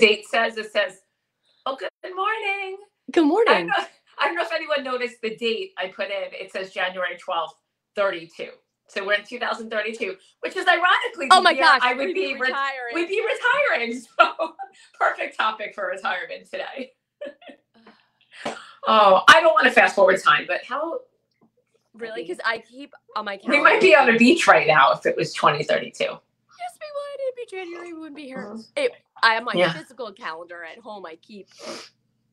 date says. It says, "Oh, good morning." Good I don't, morning. know, I don't know if anyone noticed the date I put in. It says January twelfth, thirty-two. So we're in 2032, which is ironically Oh my year gosh, I would we'd be, re- retiring. we'd be retiring. So perfect topic for retirement today. oh, I don't want to fast forward time, but how really because I keep on my calendar. we might be on a beach right now if it was 2032. Yes, we would. It'd be January. We wouldn't be here. Mhm. It, I have my Yeah. physical calendar at home. I keep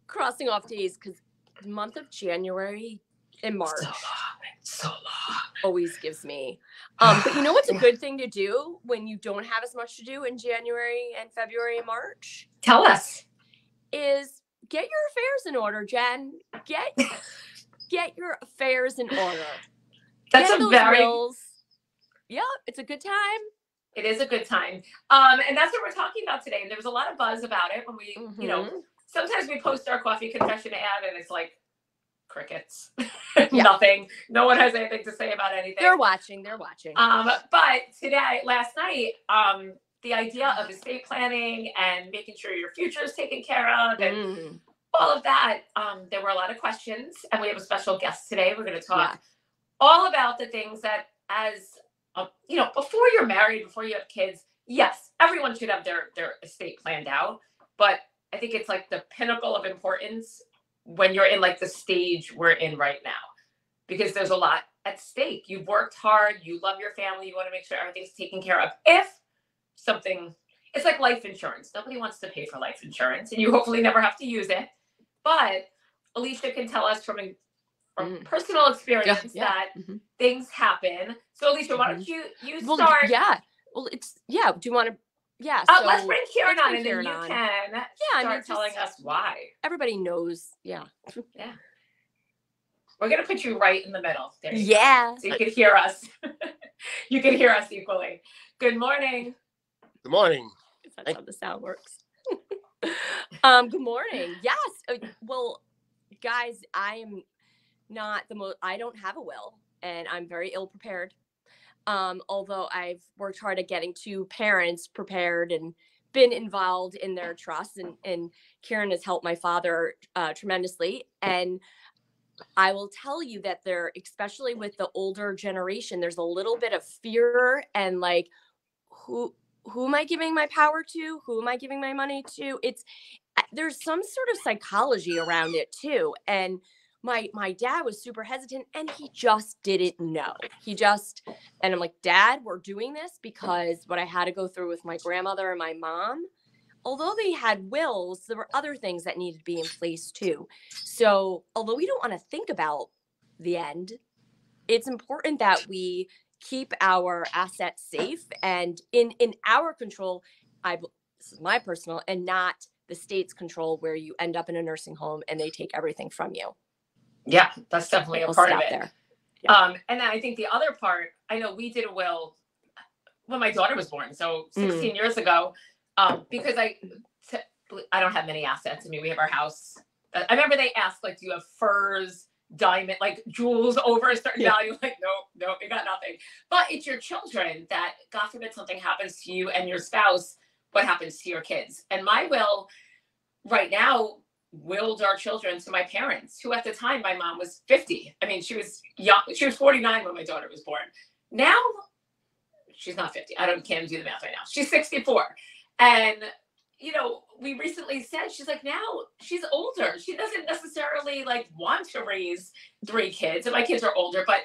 crossing off days because the month of January and March So long, so long. always gives me. Um, but you know what's a good thing to do when you don't have as much to do in January and February and March Tell us. is get your affairs in order, Jen. Get get your affairs in order. That's Get a very wills. Yeah, it's a good time. It is a good time. Um, and that's what we're talking about today. And there was a lot of buzz about it when we, you know, Mhm. sometimes we post our coffee confession ad and it's like crickets, Yeah. nothing. No one has anything to say about anything. they're watching. They're watching. Um, but today, last night, um, the idea of estate planning and making sure your future is taken care of and Mm. all of that, um, there were a lot of questions. And we have a special guest today. We're going to talk Yeah. all about the things that as Uh, you know before you're married before you have kids yes everyone should have their their estate planned out. But i think it's like the pinnacle of importance when you're in like the stage we're in right now. Because there's a lot at stake. You've worked hard. You love your family. You want to make sure everything's taken care of. If something it's like life insurance. Nobody wants to pay for life insurance and you hopefully never have to use it. But alicia can tell us from from Mm. personal experience yeah. that Mhm. things happen. So, Alicia, why don't you you Well, start? yeah. Well, it's yeah. Do you want to? Yeah. Uh, so let's bring Kieran on, and then you on. can Yeah, start I mean, telling just- us why. everybody knows. Yeah. Yeah. We're gonna put you right in the middle. There you go. Yeah. So you can hear us. you can hear us equally. Good morning. Good morning. That's Thank- how the sound works. um. Good morning. Yes. uh, well, guys, I am not the most. I don't have a will, and I'm very ill prepared. Um. Although I've worked hard at getting two parents prepared and been involved in their trust, and and Kieran has helped my father uh, tremendously, and. I will tell you that there, especially with the older generation, there's a little bit of fear and like, who who am I giving my power to? Who am I giving my money to? It's there's some sort of psychology around it too. And my my dad was super hesitant and he just didn't know. He just and I'm like, "Dad, we're doing this because what I had to go through with my grandmother and my mom, although they had wills, there were other things that needed to be in place too. So, although we don't want to think about the end, it's important that we keep our assets safe and in in our control i this is my personal and not the state's control where you end up in a nursing home and they take everything from you Yeah, that's definitely a We'll part of it. there Yeah. Um, and then I think the other part, I know we did a will when my daughter was born, so Mm. 16 years ago, um, because I, t- I don't have many assets. I mean, we have our house. I remember they asked, like, do you have furs, diamond, like jewels over a certain Yeah. value? Like, no, no, we got nothing. But it's your children that, God forbid, something happens to you and your spouse. What happens to your kids? And my will, right now, willed our children to my parents, who at the time my mom was 50. I mean, she was young. She was 49 when my daughter was born. Now she's not 50. I don't can't do the math right now. She's 64. And you know, we recently said she's like now she's older. She doesn't necessarily like want to raise three kids. And my kids are older, but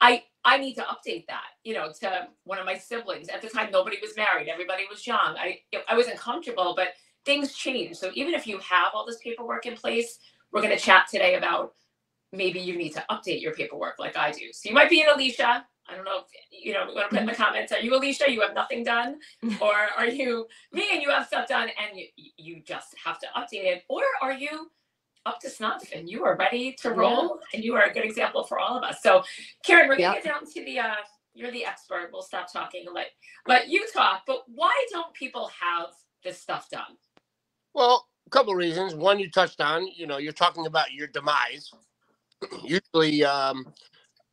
I I need to update that, you know, to one of my siblings. At the time nobody was married. Everybody was young. I I wasn't comfortable, but things change. So even if you have all this paperwork in place, we're going to chat today about maybe you need to update your paperwork like I do. So you might be an Alicia. I don't know if you know, you want to put in the comments. Are you Alicia? You have nothing done, or are you me and you have stuff done and you you just have to update it, or are you up to snuff and you are ready to Yeah. roll and you are a good example for all of us. So, Kieran, we're gonna get down to the. uh You're the expert. We'll stop talking and let let you talk. But why don't people have this stuff done? Well, a couple of reasons. One, you touched on. You know, you're talking about your demise. Usually, um,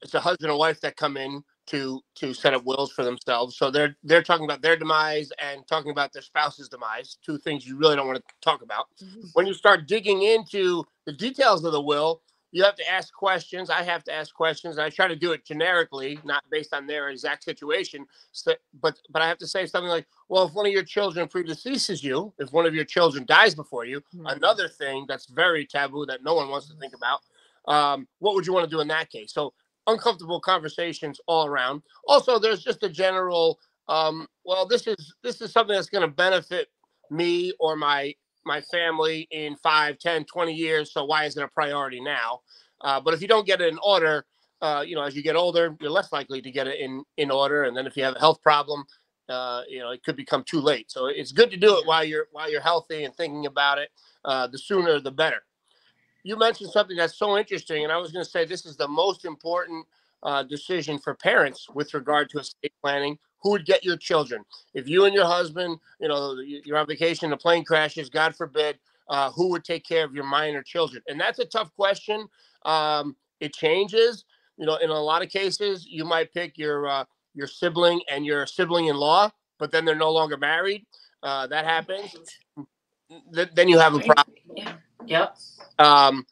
it's a husband and wife that come in to to set up wills for themselves. So they're they're talking about their demise and talking about their spouse's demise, two things you really don't want to talk about. Mm-hmm. When you start digging into the details of the will, you have to ask questions. I have to ask questions. I try to do it generically, not based on their exact situation. So, but but I have to say something like, well, if one of your children predeceases you, if one of your children dies before you, Mhm. another thing that's very taboo that no one wants to think about. Um, what would you want to do in that case? So uncomfortable conversations all around. Also, there's just a general, um, well, this is this is something that's going to benefit me or my my family in 5 10 20 years so why is it a priority now? Uh, but if you don't get it in order uh, you know as you get older you're less likely to get it in in order and then if you have a health problem uh, you know it could become too late. So it's good to do it while you're while you're healthy and thinking about it uh, the sooner the better. You mentioned something that's so interesting and i was going to say this is the most important uh, decision for parents with regard to estate planning who would get your children? If you and your husband you know you- you're on vacation the plane crashes god forbid uh, who would take care of your minor children? And that's a tough question. Um, it changes. You know in a lot of cases you might pick your uh, your sibling and your sibling-in-law but then they're no longer married. Uh, that happens. Th- then you have a problem. Yeah. Yep. um,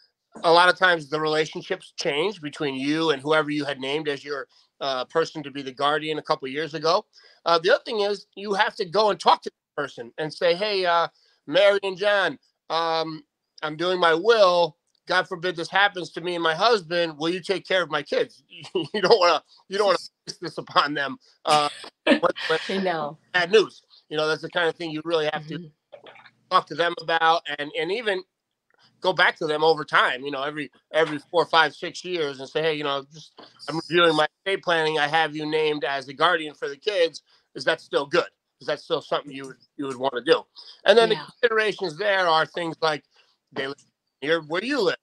a lot of times the relationships change between you and whoever you had named as your uh, person to be the guardian a couple years ago. Uh, the other thing is you have to go and talk to the person and say, "Hey, uh, Mary and John, um, I'm doing my will. God forbid this happens to me and my husband. Will you take care of my kids? you don't want to. You don't want to push this upon them. Uh, when I know. bad news. You know that's the kind of thing you really have to Mhm. talk to them about and and even go back to them over time you know every every four five six years and say hey you know just i'm reviewing my estate planning. I have you named as the guardian for the kids. Is that still good? Is that still something you would you would want to do? And then Yeah. the considerations there are things like they live near where you live.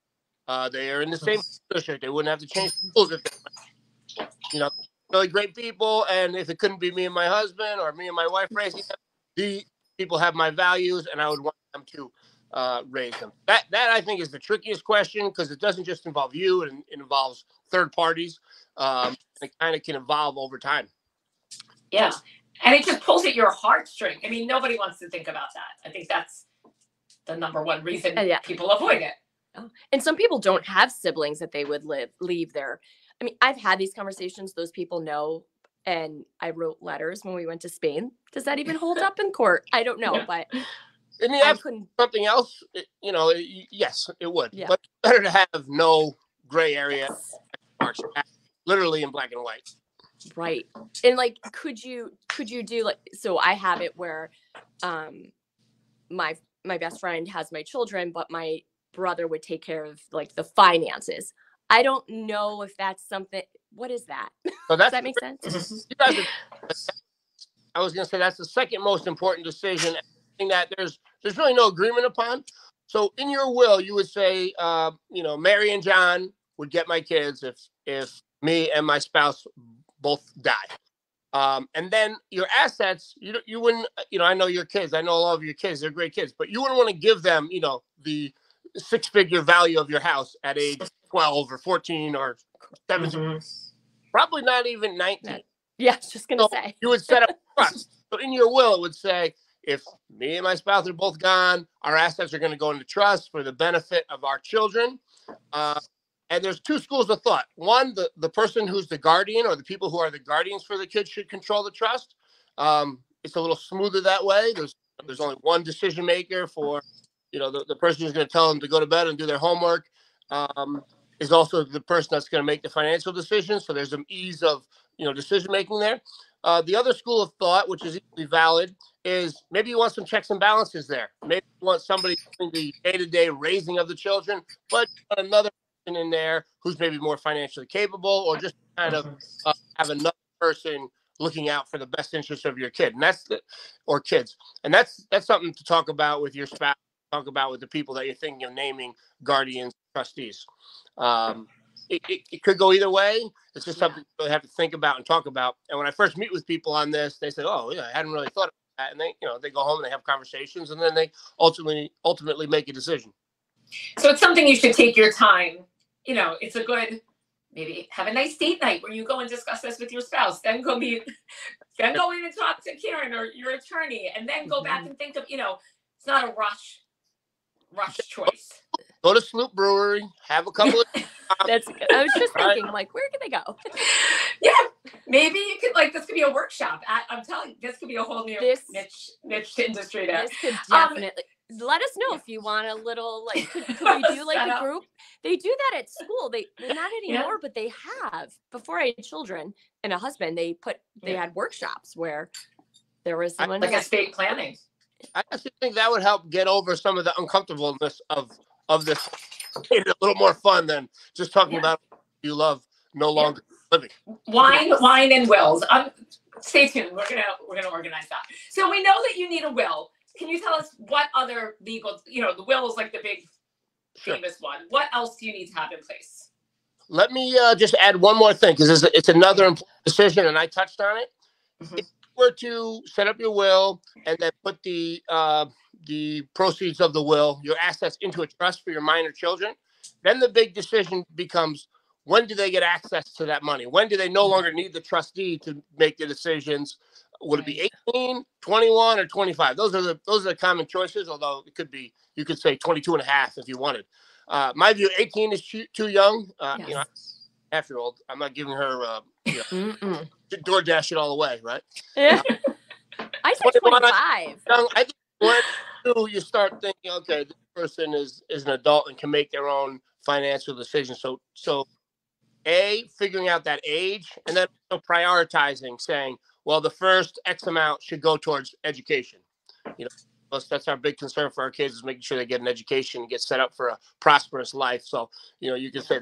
Uh, they are in the same district. They wouldn't have to change schools if they, you know really great people and if it couldn't be me and my husband or me and my wife raising them the people have my values and I would want them to uh, raise them. That that I think is the trickiest question because it doesn't just involve you and it involves third parties. Um, it kind of can evolve over time. Yeah. And it just pulls at your heartstring. I mean, nobody wants to think about that. I think that's the number one reason Uh, yeah. people avoid it. And some people don't have siblings that they would live leave their. I mean, I've had these conversations. Those people know, and I wrote letters when we went to Spain. Does that even hold up in court? I don't know, Yeah. but In the I absence something else, it- you know, it- yes, it would. Yeah. But better to have no gray area marks, literally in black and white. right and like could you could you do like so i have it where um my my best friend has my children but my brother would take care of like the finances i don't know if that's something what is that So does that make sense you guys are- I was going to say that's the second most important decision that there's there's really no agreement upon. So in your will, you would say, uh, you know, Mary and John would get my kids if if me and my spouse both die. Um, and then your assets, you you wouldn't, you know, I know your kids, I know all of your kids, they're great kids, but you wouldn't want to give them, you know, the six figure value of your house at age 12 or 14 or 17, Mhm. probably not even 19 yeah i was just gonna So say you would set up a trust. So in your will, it would say, if me and my spouse are both gone, our assets are going to go into trust for the benefit of our children. Uh, and there's two schools of thought. One, the, the person who's the guardian or the people who are the guardians for the kids should control the trust. Um, it's a little smoother that way. There's there's only one decision maker for, you know, the, the person who's going to tell them to go to bed and do their homework. Um, is also the person that's going to make the financial decisions. So there's some ease of you know decision making there. Uh, the other school of thought, which is equally valid, is maybe you want some checks and balances there. Maybe you want somebody doing the day to day raising of the children, but another person in there who's maybe more financially capable, or just kind of uh, have another person looking out for the best interest of your kid, and that's the or kids, and that's that's something to talk about with your spouse. Talk about with the people that you're thinking of naming guardians, trustees. Um, it, it, it could go either way. It's just something you really have to think about and talk about. And when I first meet with people on this, they say, "Oh, yeah, I hadn't really thought of that." And they, you know, they go home and they have conversations, and then they ultimately ultimately make a decision. So it's something you should take your time. You know, it's a good maybe have a nice date night where you go and discuss this with your spouse, then go meet, then go in and talk to Kieran or your attorney, and then go back mm-hmm. and think of, you know, it's not a rush, rush choice. Go to Sloop Brewery, have a couple of That's. I was just thinking, like, where can they go? Yeah, maybe you could like this could be a workshop. I, I'm telling you, this could be a whole new This- niche niche industry there. This could Um, definitely. Let us know if you want a little like. Could, could we do like a group? They do that at school. They well, not Yeah. anymore, but they have. Before I had children and a husband, they put they Yeah. had workshops where there was I- someone Like who- estate planning. I actually think that would help get over some of the uncomfortableness of of this. It's a little more fun than just talking Yeah. about you love no longer living. Wine, wine, and wills. Um, stay tuned. We're gonna we're gonna organize that. So we know that you need a will. Can you tell us what other legal? You know, the will is like the big Sure. famous one. What else do you need to have in place? Let me uh, just add one more thing because it's, it's another important decision, and I touched on it. Mhm. If you were to set up your will and then put the uh, the proceeds of the will, your assets, into a trust for your minor children, then the big decision becomes when do they get access to that money? When do they no longer need the trustee to make the decisions? Would it be 18, 21, or 25? Those are the those are the common choices, although it could be you could say 22 and a half if you wanted. Uh, my view, 18 is too, too young. Uh, You know, half year old. I'm not giving her uh, you know, Mm-mm. DoorDash it all away, right? Yeah. I said 21, twenty five. Young, I think when you, you start thinking, okay, this person is is an adult and can make their own financial decisions. So so, a figuring out that age, and then also prioritizing, saying, well, the first X amount should go towards education. You know, that's- that's our big concern for our kids is making sure they get an education and get set up for a prosperous life. So you know, you can say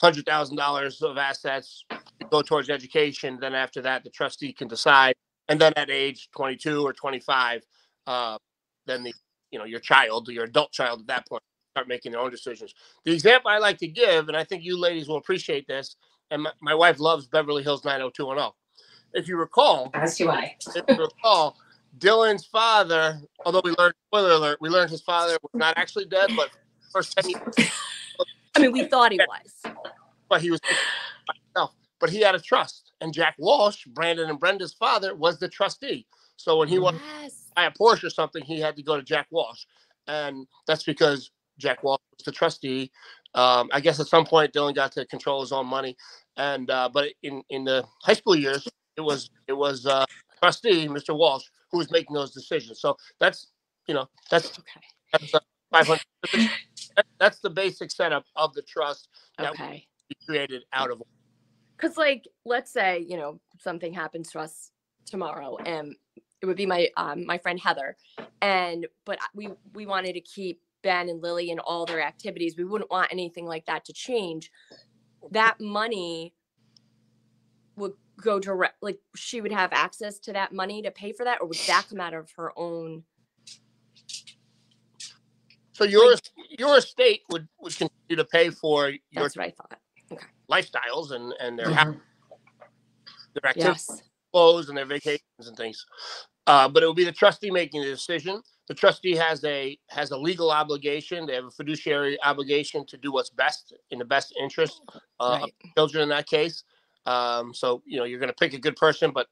hundred thousand dollars of assets go towards education. Then after that, the trustee can decide. And then at age twenty-two or twenty-five, uh, then the you know your child, your adult child at that point, start making their own decisions. The example I like to give, and I think you ladies will appreciate this, and my, my wife loves Beverly Hills nine hundred two one zero. If you recall, As do I. if you recall, Dylan's father, although we learned spoiler alert, we learned his father was not actually dead, but first ten years I mean, we thought he was. but he was by himself. But he had a trust, and Jack Walsh, Brandon and Brenda's father, was the trustee. So when he wanted Yes. to buy a Porsche or something, he had to go to Jack Walsh, and that's because Jack Walsh was the trustee. Um, I guess at some point Dylan got to control his own money, and uh, but in in the high school years, it was it was uh, trustee Mr. Walsh who was making those decisions. So that's you know that's Okay. that's uh, 500. That's the basic setup of the trust that Okay. we created out of Because, like, let's say you know something happens to us tomorrow, and it would be my um, my friend Heather, and but we we wanted to keep Ben and Lily and all their activities. We wouldn't want anything like that to change. That money would go direct. Like, she would have access to that money to pay for that, or would that come out of her own? So your your estate would would continue to pay for your That's what I thought. lifestyles and and their house, their activities, Yes. clothes, and their vacations and things. Uh, but it would be the trustee making the decision. The trustee has a has a legal obligation. They have a fiduciary obligation to do what's best in the best interest uh, of children in that case. Um, so you know you're going to pick a good person, but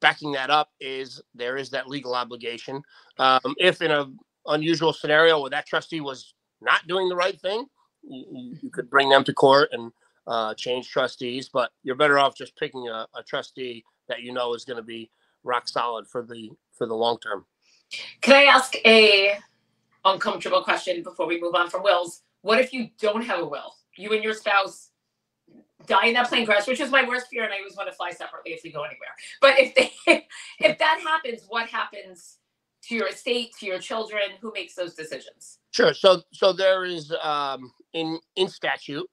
backing that up is there is that legal obligation. Um, if in a unusual scenario where that trustee was not doing the right thing, you, you- you could bring them to court and uh, change trustees. But you're better off just picking a, a trustee that you know is going to be rock solid for the for the long term. Can I ask a uncomfortable question before we move on from wills? What if you don't have a will? You and your spouse die in that plane crash, which is my worst fear, and I always want to fly separately if we go anywhere. But if they, if that happens, what happens to your estate, to your children? Who makes those decisions? Sure. So so there is um, in in statute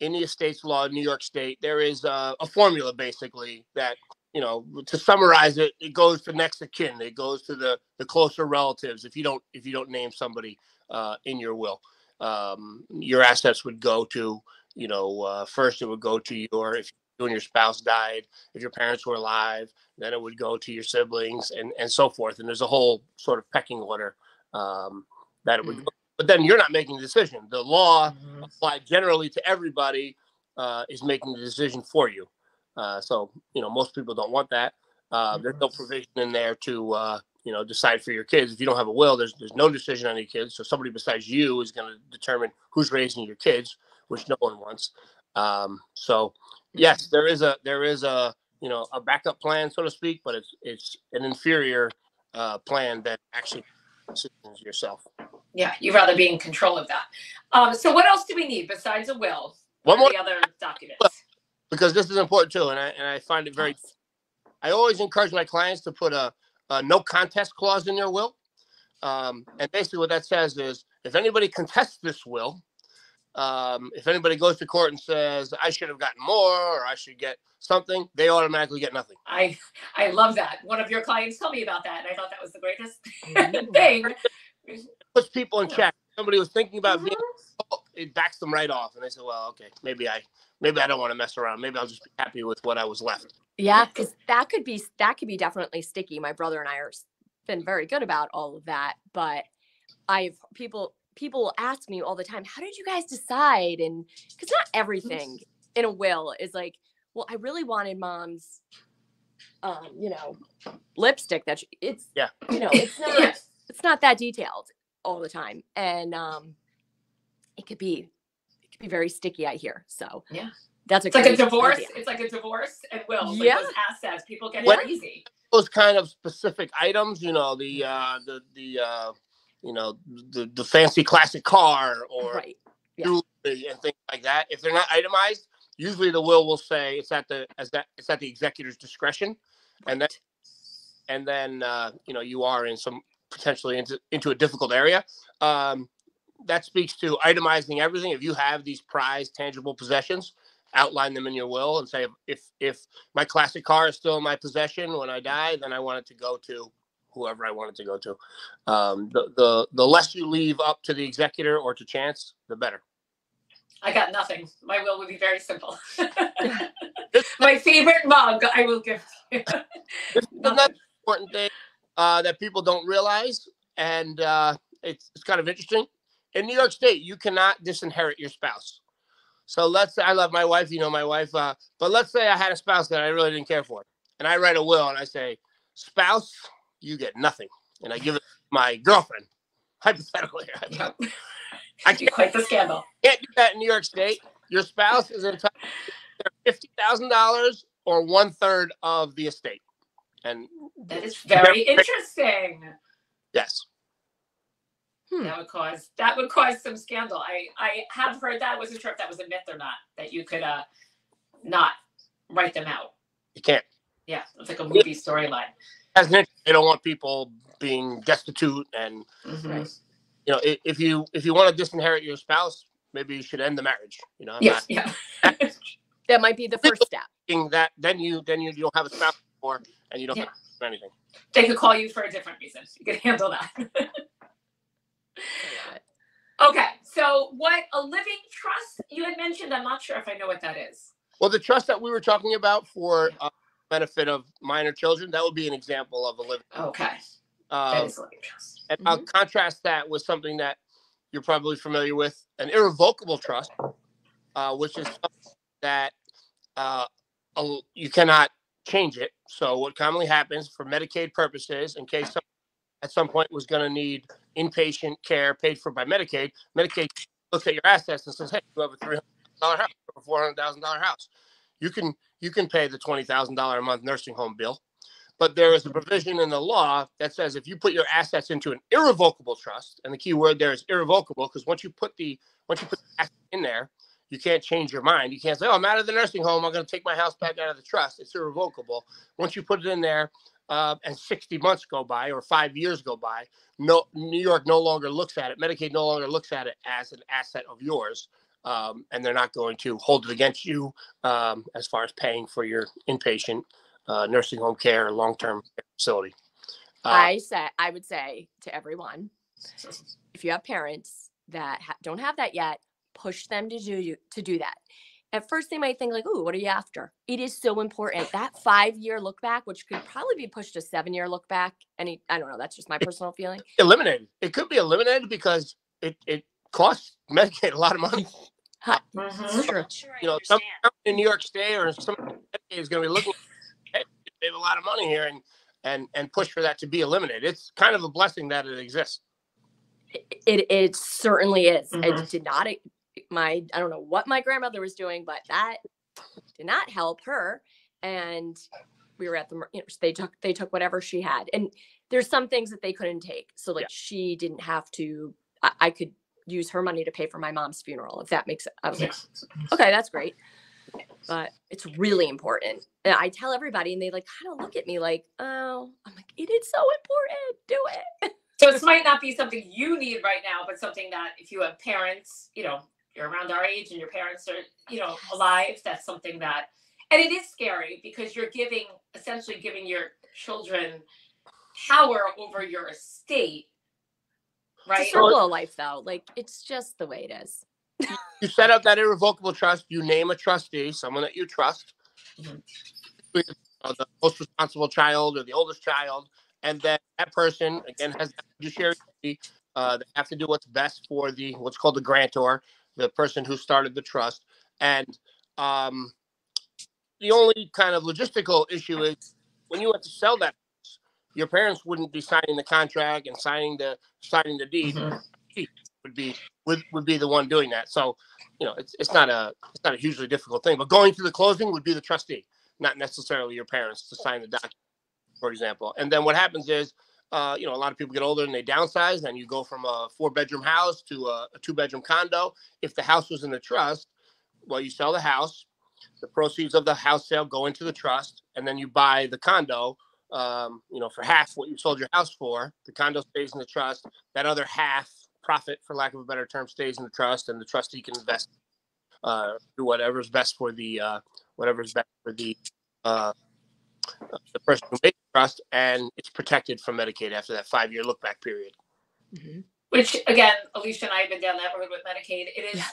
in the estates law in New York State there is uh, a formula basically that you know to summarize it it goes to next of kin it goes to the the closer relatives if you don't if you don't name somebody uh, in your will um, your assets would go to you know uh, first it would go to your if you and your spouse died if your parents were alive then it would go to your siblings and and so forth and there's a whole sort of pecking order um, that it would Mm. go but then you're not making the decision. The law applied generally to everybody, uh, is making the decision for you. Uh, so you know most people don't want that. Uh, there's no provision in there to uh, you know decide for your kids. If you don't have a will, there's there's no decision on your kids. So somebody besides you is going to determine who's raising your kids, which no one wants. Um, so yes, there is a there is a you know a backup plan, so to speak, but it's it's an inferior uh, plan that actually decisions yourself. Yeah, you'd rather be in control of that. Um, so what else do we need besides a will? One What more the other documents? Because this is important too, and I and I find it very. I always encourage my clients to put a, a no contest clause in their will, um, and basically what that says is if anybody contests this will, um, if anybody goes to court and says I should have gotten more or I should get something, they automatically get nothing. I I love that. One of your clients told me about that, and I thought that was the greatest Mm. thing. puts people in check. Somebody was thinking about being, Mhm. oh, it backs them right off, and they say, "Well, okay, maybe I, maybe I don't want to mess around. Maybe I'll just be happy with what I was left." Yeah, because that could be that could be definitely sticky. My brother and I are been very good about all of that, but I've people people ask me all the time, "How did you guys decide?" And because not everything in a will is like, well, I really wanted mom's, um, you know, lipstick. That she, it's Yeah. you know, it's not it's not that detailed all the time, and um, it could be it could be very sticky. I hear so. Yeah. That's a It's like a divorce. idea. It's like a divorce and wills. Yeah. Like those assets. People get What- crazy. Those kind of specific items, you know, the uh, the the uh, you know the the fancy classic car or Right. Yeah. and things like that. If they're not itemized, usually the will will say it's at the as that it's at the executor's discretion, and then and then uh, you know you are in some potentially into into a difficult area. Um, that speaks to itemizing everything. If you have these prized, tangible possessions, outline them in your will and say if if my classic car is still in my possession when I die, then I want it to go to whoever I want it to go to. Um, the the the less you leave up to the executor or to chance, the better. I got nothing. My will would be very simple. My favorite mug I will give to you. This another important thing uh, that people don't realize, and uh, it's, it's kind of interesting. In New York State, you cannot disinherit your spouse. So let's say I love my wife, you know my wife, uh, but let's say I had a spouse that I really didn't care for, and I write a will and I say, "Spouse, you get nothing," and I give it my girlfriend. Hypothetically, Yep. I can't, quite the scandal. can't do that in New York State. Your spouse is entitled to fifty thousand dollars or one third of the estate, and That is very interesting. yes. Hmm. That would cause that would cause some scandal. I I have heard that. I wasn't sure if that was a myth or not. That you could uh not write them out. You can't. Yeah, it's like a movie storyline. As an they don't want people being destitute, and Mhm. You know, if, if you if you want to disinherit your spouse, maybe you should end the marriage. You know, I'm Yes, not yeah. That might be the first step. thinking that then you then you, you don't have a spouse anymore, and you don't Yeah. have anything. they could call you for a different reason. You could handle that. I love it. okay, so what a living trust you had mentioned? I'm not sure if I know what that is. Well, the trust that we were talking about for uh, benefit of minor children, that would be an example of a living. Okay, Um, is a living trust. and I'll contrast that with something that you're probably familiar with, an irrevocable trust, uh, which is something that uh, a- you cannot change it. So what commonly happens for Medicaid purposes, in case someone at some point was going to need inpatient care paid for by Medicaid, Medicaid looks at your assets and says, "Hey, you have a three hundred dollar house, or a four hundred thousand dollar house. You can you can pay the twenty thousand dollar a month nursing home bill." But there is a mm-hmm. provision in the law that says if you put your assets into an irrevocable trust, and the key word there is irrevocable, because once you put the once you put the asset in there, you can't change your mind. You can't say, "Oh, I'm out of the nursing home. I'm going to take my house back out of the trust." It's irrevocable. Once you put it in there, uh, and 60 months go by or five years go by, no New York no longer looks at it. Medicaid no longer looks at it as an asset of yours, um, and they're not going to hold it against you um, as far as paying for your inpatient uh, nursing home care or long-term facility. Uh, I say I would say to everyone, if you have parents that ha- don't have that yet, push them to do to do that. At first, they might think like, "Ooh, what are you after?" It is so important that five-year look back, which could probably be pushed to seven-year look back. Any, I don't know. That's just my personal feeling. eliminated. It could be eliminated because it, it costs Medicaid a lot of money. Mhm. True. You know, some in New York State or some is going to be looking hey, they have a lot of money here and and and push for that to be eliminated. It's kind of a blessing that it exists. It it certainly is. It Mhm. did not my I don't know what my grandmother was doing, but that did not help her. And we were at the you know they took they took whatever she had, and there's some things that they couldn't take. So like Yeah. she didn't have to. I, I could use her money to pay for my mom's funeral if that makes. I was like, okay, that's great. But it's really important. And I tell everybody, and they like kind of look at me like, oh, I'm like, it is so important. Do it. So this might not be something you need right now, but something that if you have parents, you know, you're around our age and your parents are, you know, alive, that's something that, and it is scary because you're giving, essentially giving your children power over your estate, It's right? a circle of life, though. Like it's just the way it is. You set up that irrevocable trust. You name a trustee, someone that you trust, Mhm. uh, the most responsible child or the oldest child, and then that person again has that fiduciary duty. Uh, they have to do what's best for the what's called the grantor, the person who started the trust, and um, the only kind of logistical issue is when you have to sell that, your parents wouldn't be signing the contract and signing the signing the deed Mhm. would be would, would be the one doing that. So, you know, it's it's not a it's not a hugely difficult thing. But going through the closing would be the trustee, not necessarily your parents to sign the document, for example. And then what happens is, uh, you know, a lot of people get older and they downsize, and you go from a four bedroom house to a, a two bedroom condo. If the house was in the trust, well, you sell the house, the proceeds of the house sale go into the trust, and then you buy the condo. Um, you know, for half what you sold your house for, the condo stays in the trust. That other half profit, for lack of a better term, stays in the trust, and the trustee can invest, uh, do whatever is best for the uh, whatever is best for the uh, the person who made the trust, and it's protected from Medicaid after that five year look back period. Mm-hmm. Which again, Alicia and I have been down that road with Medicaid. It is, Yeah.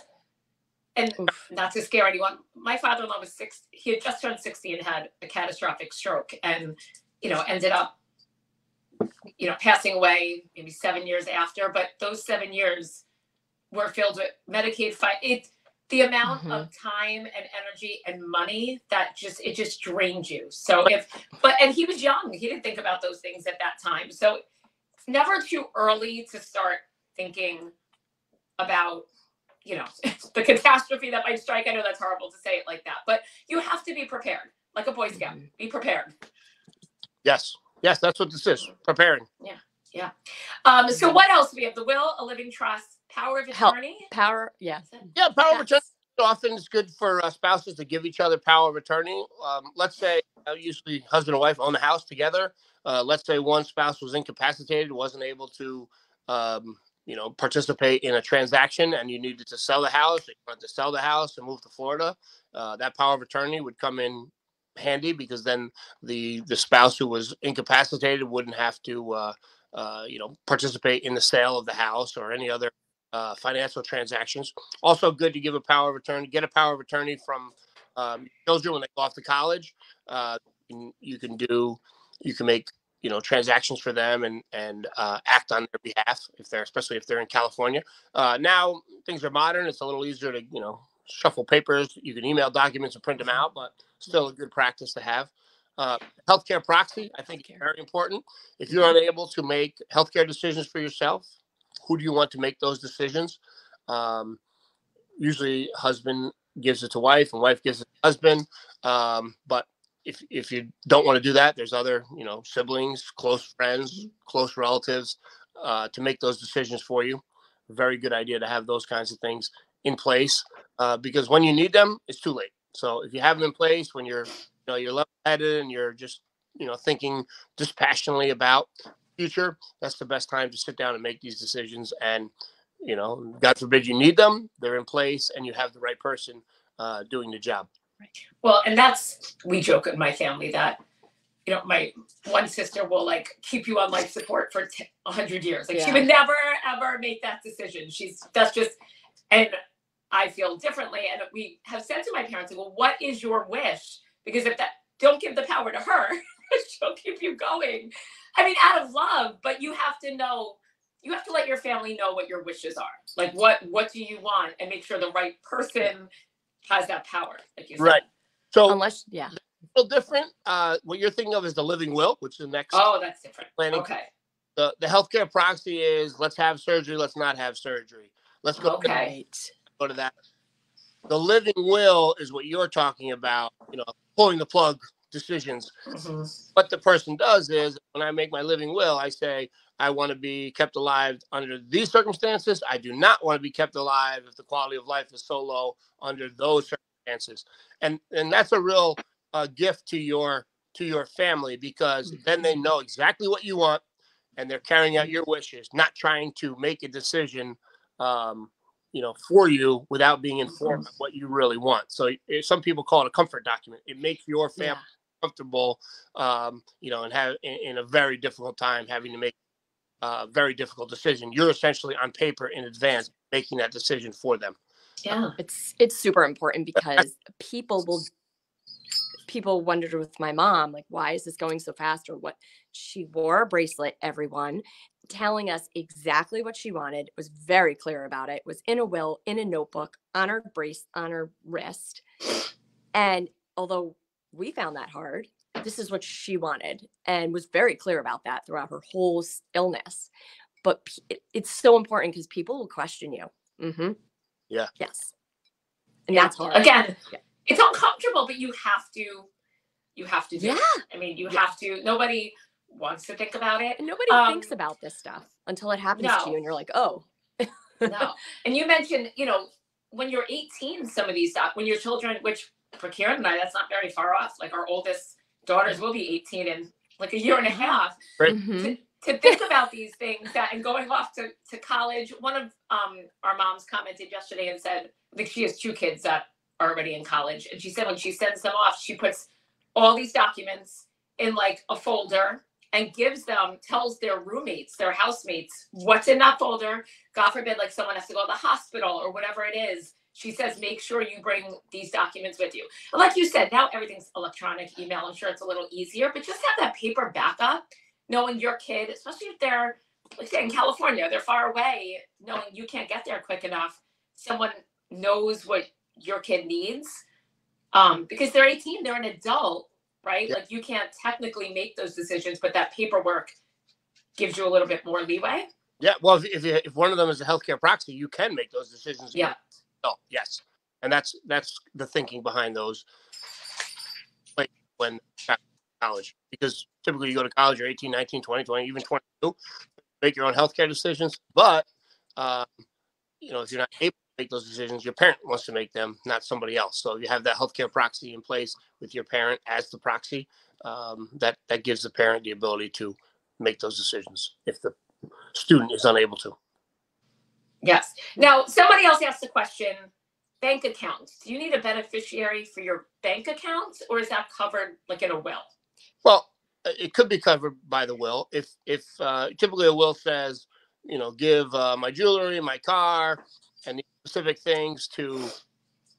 and Oof. not to scare anyone. My father-in-law was six. He had just turned sixty and had a catastrophic stroke, and you know ended up, you know, passing away maybe seven years after. But those seven years were filled with Medicaid. Fi- it the amount of time and energy and money that just it just drained you. So if but and he was young. He didn't think about those things at that time. So it's never too early to start thinking about you know the catastrophe that might strike i know that's horrible to say it like that but you have to be prepared like a boy scout Mhm. be prepared Yes, yes, that's what this is. Preparing. Yeah. Yeah. Um so what else we have the will a living trust power of Help. attorney Power, yeah. Yeah, power of attorney. Often it's good for uh, spouses to give each other power of attorney. Um, let's say uh, usually husband and wife own the house together. Uh, let's say one spouse was incapacitated, wasn't able to, um, you know, participate in a transaction, and you needed to sell the house. You wanted to sell the house and move to Florida. Uh, that power of attorney would come in handy because then the the spouse who was incapacitated wouldn't have to, uh, uh, you know, participate in the sale of the house or any other uh, financial transactions. Also, good to give a power of attorney, get a power of attorney from um, children when they go off to college. Uh, you can do, you can make, you know, transactions for them and and uh, act on their behalf if they're, especially if they're in California. Uh, now things are modern; it's a little easier to, you know, shuffle papers. You can email documents and print them out, but still a good practice to have. Uh, healthcare proxy, I think, Healthcare. very important. If you're unable to make healthcare decisions for yourself, who do you want to make those decisions? Um, usually, husband gives it to wife, and wife gives it to husband. Um, but if if you don't want to do that, there's other you know siblings, close friends, close relatives uh, to make those decisions for you. Very good idea to have those kinds of things in place uh, because when you need them, it's too late. So if you have them in place when you're you know you're level-headed and you're just you know thinking dispassionately about future, that's the best time to sit down and make these decisions. And you know, God forbid you need them, they're in place, and you have the right person uh, doing the job. well and that's we joke in my family that you know my one sister will like keep you on life support for t- 100 years. Like she would never ever make that decision. She's that's just and i feel differently. And we have said to my parents like, well what is your wish? Because if that don't give the power to her she'll keep you going i mean out of love but you have to know you have to let your family know what your wishes are. Like what what do you want and make sure the right person has that power, like you said. Right. So Unless, yeah. a little different. Uh, what you're thinking of is the living will, which is the next Oh, that's different. planning. Okay. The the healthcare proxy is let's have surgery, let's not have surgery. Let's go Okay. Right. go to that. The living will is what you're talking about, you know, pulling the plug decisions. Mhm. What the person does is when I make my living will, I say, I want to be kept alive under these circumstances. I do not want to be kept alive if the quality of life is so low under those circumstances. And and that's a real uh, gift to your to your family because then they know exactly what you want and they're carrying out your wishes, not trying to make a decision um, you know, for you without being informed of what you really want. So it, some people call it a comfort document. It makes your family Yeah. Comfortable, um, you know, and have in, in a very difficult time having to make a very difficult decision. You're essentially on paper in advance making that decision for them. Yeah. It's it's super important because people will people wondered with my mom like why is this going so fast or what she wore a bracelet everyone telling us exactly what she wanted was very clear about it was in a will in a notebook on her brace on her wrist and although we found that hard this is what she wanted and was very clear about that throughout her whole illness but it's so important because people will question you Mm-hmm. Yeah. yes and Yeah. that's hard Again, Yeah. it's uncomfortable, but you have to you have to do yeah it. I mean, you Yeah. have to nobody wants to think about it. and nobody thinks Um, about this stuff until it happens to you and you're like oh no. And you mentioned, you know, when you're 18, some of these stuff, when your children, which for Karen and I, that's not very far off. Like our oldest daughters will be 18 in like a year and a half. Right. Mhm. To think about these things that and going off to, to college. One of um our moms commented yesterday and said, I think she has two kids that are already in college. And she said when she sends them off, she puts all these documents in like a folder and gives them, tells their roommates, their housemates, what's in that folder. God forbid, like someone has to go to the hospital or whatever it is. She says, make sure you bring these documents with you. And like you said, now everything's electronic email. I'm sure it's a little easier, but just have that paper backup, knowing your kid, especially if they're, like say in California, they're far away, knowing you can't get there quick enough. Someone knows what your kid needs. Um, because they're 18, they're an adult, right? Yeah. Like you can't technically make those decisions, but that paperwork gives you a little bit more leeway. Yeah. Well, if, if, if one of them is a healthcare proxy, you can make those decisions. Yeah. Oh, yes. And that's that's the thinking behind those. Like when college, because typically you go to college, you're 18, 19, 20, 20, even 22, make your own healthcare decisions. But, um, you know, if you're not able to make those decisions, your parent wants to make them, not somebody else. So you have that healthcare proxy in place with your parent as the proxy. Um, that that gives the parent the ability to make those decisions if the student is unable to. Yes. Now, somebody else asked the question bank accounts. Do you need a beneficiary for your bank accounts or is that covered like in a will? Well, uh, it could be covered by the will. If if uh, typically a will says, you know, give uh, my jewelry, my car, and the specific things to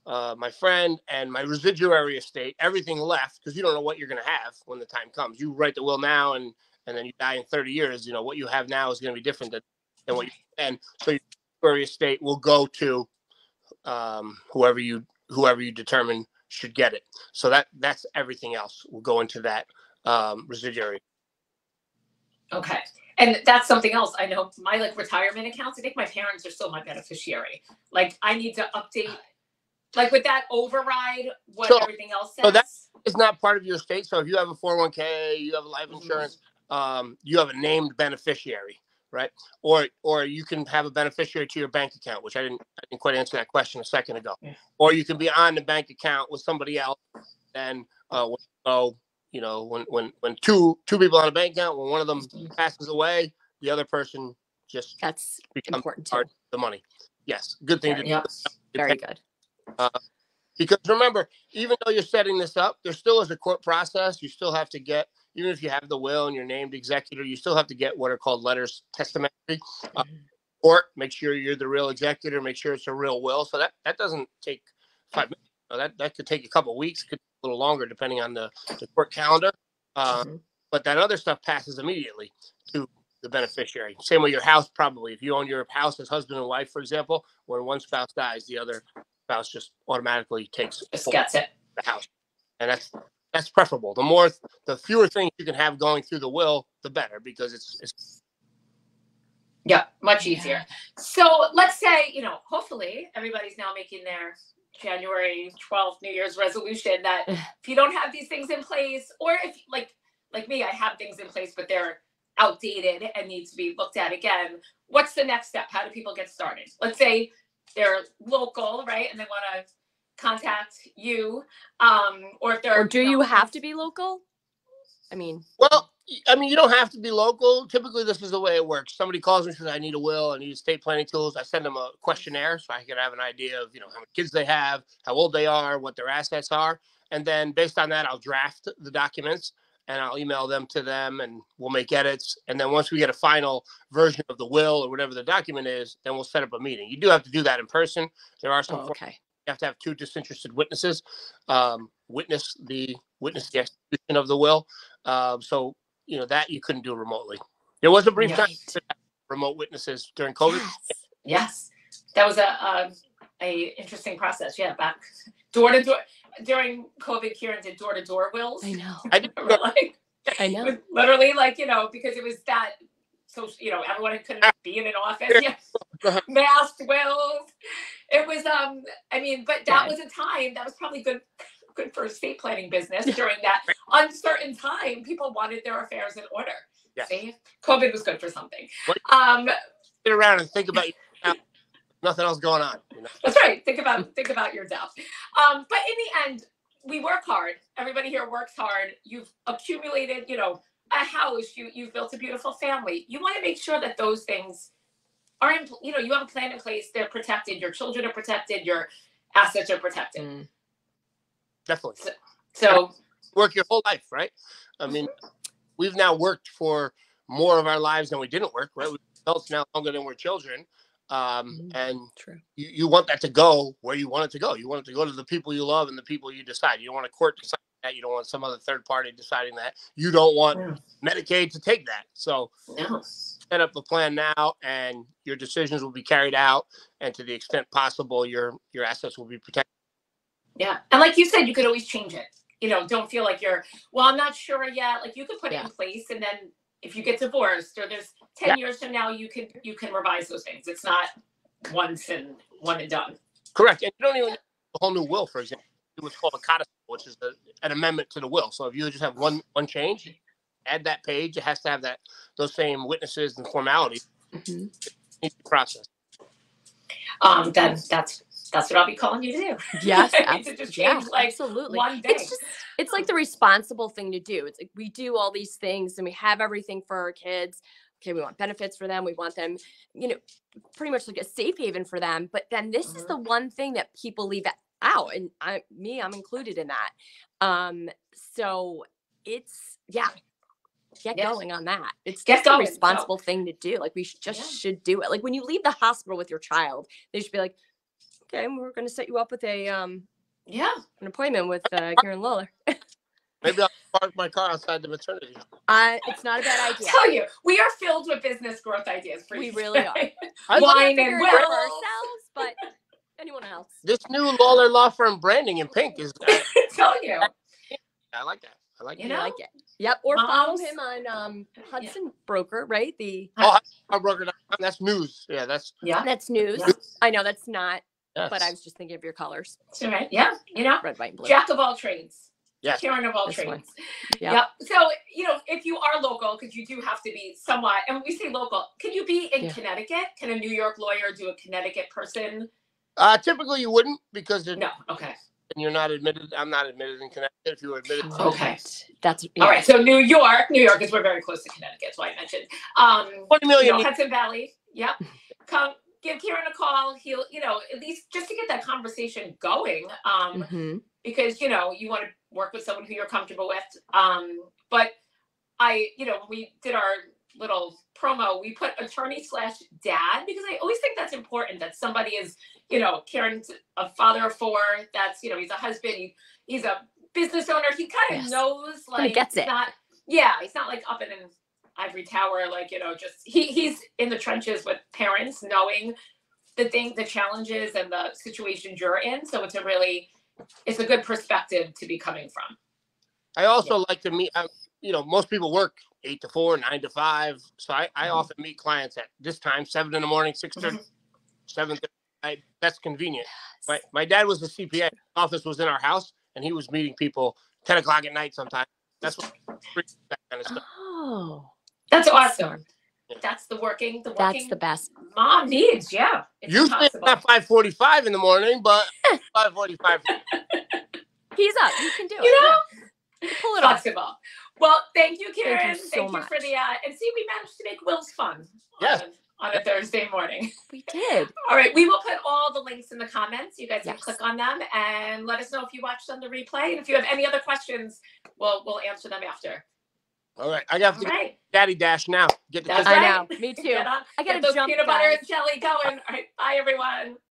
uh, my friend and my residuary estate, everything left because you don't know what you're going to have when the time comes. You write the will now, and and then you die in 30 years. You know what you have now is going to be different than, than what you and so your residuary estate will go to um, whoever you whoever you determine should get it. So that that's everything else will go into that um, residuary. Okay. And that's something else. I know my like retirement accounts, I think my parents are still my beneficiary. Like I need to update like with that override what So- everything else says. so that is It's not part of your estate. So if you have a 401k, you have life Mhm. insurance, um, you have a named beneficiary, right? Or or you can have a beneficiary to your bank account, which I didn't I didn't quite answer that question a second ago. Yeah. Or you can be on the bank account with somebody else. Then uh, when, so you know when when when two two people on a bank account, when one of them passes away, the other person just that's important too part of the money. Yes, good thing to do. yeah. very good Because remember, even though you're setting this up, there still is a court process. You still have to get, even if you have the will and you're named executor, you still have to get what are called letters testamentary. Uh, court, make sure you're the real executor, make sure it's a real will. So that that doesn't take five minutes. That that could take a couple of weeks, could take a little longer depending on the, the court calendar. Uh, Mhm. but that other stuff passes immediately to the beneficiary. Same with your house, probably. If you own your house as husband and wife, for example, when one spouse dies, the other spouse just automatically takes Just gets it. the house, and that's that's preferable. The more, the fewer things you can have going through the will, the better, because it's it's Yeah, much easier. So let's say, you know, hopefully everybody's now making their January 12th New Year's resolution that if you don't have these things in place, or if like like me, I have things in place, but they're outdated and need to be looked at again. What's the next step? How do people get started? Let's say they're local, right? And they want to contact you. Um, or if they're Or do you have to be local? I mean, Well, I mean, you don't have to be local. Typically, this is the way it works. Somebody calls me and says, "I need a will. I need estate planning tools." I send them a questionnaire so I can have an idea of you know how many kids they have, how old they are, what their assets are, and then based on that, I'll draft the documents and I'll email them to them, and we'll make edits. And then once we get a final version of the will or whatever the document is, then we'll set up a meeting. You do have to do that in person. There are some oh, forms okay. You have to have two disinterested witnesses um, witness the witness the execution of the will. Um, so you know that you couldn't do remotely. There was a brief time Right. to have remote witnesses during COVID. Yes. yes. That was a, a a interesting process. Yeah, back door to door during COVID. Kieran did door to door wills. I know. I did We're like I know. literally like you know because it was that so you know everyone couldn't be in an office. Yeah. Masked wills. It was um. I mean, but that Yeah. was a time that was probably good. Good for estate planning business during that uncertain time. People wanted their affairs in order. Yes. See, COVID was good for something. What- Um, Sit around and think about your nothing else going on. You know? That's right. Think about think about your death. Um, but in the end, we work hard. Everybody here works hard. You've accumulated, you know, a house. You you've built a beautiful family. You want to make sure that those things are in. You know, you have a plan in place. They're protected. Your children are protected. Your assets are protected. Mm. Definitely So work your whole life, right? I mean, we've now worked for more of our lives than we didn't work, right? We're adults now longer than we're children. Um, Mhm. and True. you, you want that to go where you want it to go. You want it to go to the people you love and the people you decide. You don't want a court decide that. You don't want some other third party deciding that. You don't want Yeah. Medicaid to take that. So no. set up the plan now, and your decisions will be carried out. And to the extent possible, your your assets will be protected. Yeah. And like you said, you could always change it. You know, don't feel like you're, well, I'm not sure yet. Like you could put it in place and then if you get divorced or there's 10 Yeah. years from now, you can you can revise those things. It's not once and one and done. Correct. And you don't even need a whole new will, for example. Do what's called a codicil, which is a, an amendment to the will. So if you just have one one change, add that page. It has to have that those same witnesses and formalities Mhm. in the process. Um then that's that's what I'll be calling you to do. Yes, I need abs- to just yeah, like, absolutely. One thing. It's just it's like the responsible thing to do. It's like we do all these things and we have everything for our kids. Okay, we want benefits for them. We want them, you know, pretty much like a safe haven for them. But then this is Mhm. the one thing that people leave out, and I, me, I'm included in that. Um, so it's yeah, get Yes. going on that. It's Get just a going, go. responsible thing to do. Like we sh- just Yeah. should do it. Like when you leave the hospital with your child, they should be like, okay, we're going to set you up with a um yeah. an appointment with uh, Kieran Lalor. Maybe I'll park my car outside the maternity. Uh, it's not a bad idea. Tell you, we are filled with business growth ideas for We you. really are. I love can't Wine figure and it out ourselves, but anyone else. this new Lalor Law Firm branding in pink is. I, Tell you. I like that. I like You that. I know? like it. Yep. Or follow him on um, Hudson Broker, right? The oh, Broker. That's news. Yeah, that's Yeah. that's news. Yeah. I know that's not, yes. but I was just thinking of your colors, That's all right. Yeah. You know, red, white, and blue. jack of all trades. Yes. Kieran of all This trades. Yep. Yep. So, you know, if you are local, because you do have to be somewhat, and when we say local, can you be in Yeah. Connecticut? Can a New York lawyer do a Connecticut person? Uh, typically you wouldn't because you're, No. Okay. And you're not admitted. I'm not admitted in Connecticut. If you were admitted, to Okay. That's All right. So New York, New York is we're very close to Connecticut. That's why I mentioned. Um, 20 you million. know, Hudson Valley. Yep. Come give Kieran a call. He'll, you know, at least just to get that conversation going. Um, hmm because you know you want to work with someone who you're comfortable with. Um, but I, you know, when we did our little promo, we put attorney slash dad because I always think that's important that somebody is, you know, Kieran's a father of four. That's you know he's a husband. He, he's a business owner. He kind of Yes. knows Kinda like gets it. Not yeah, he's not like up in an ivory tower, like, you know, just he he's in the trenches with parents, knowing the thing, the challenges and the situations you're in. So it's a really it's a good perspective to be coming from. I also like to meet. Uh, you know, most people work eight to four, nine to five. So I, I Mhm. often meet clients at this time, seven in the morning, six thirty, seven thirty. I, that's convenient. My my dad was a CPA. His office was in our house, and he was meeting people ten o'clock at night sometimes. That's what that kind of stuff. Oh, That's awesome. Yeah. That's the working the that's the best. mom needs, yeah. It's Usually it's not five forty five in the morning, but five forty five. He's up. You can do it. You know? Yeah. Pull it off. Flexible. Well, thank you, Kieran. so Thank you much. for the uh and see we managed to make Will's fun Yes. on, a, on a Thursday morning. We did. All right, we will put all the links in the comments. You guys can click on them and let us know if you watched on the replay. And if you have any other questions, we'll we'll answer them after. All right, I got to get right. daddy dash now. Get the That's kids I right. know. Me too. Get on, I get gotta those jump. peanut butter and jelly going. All right, bye everyone.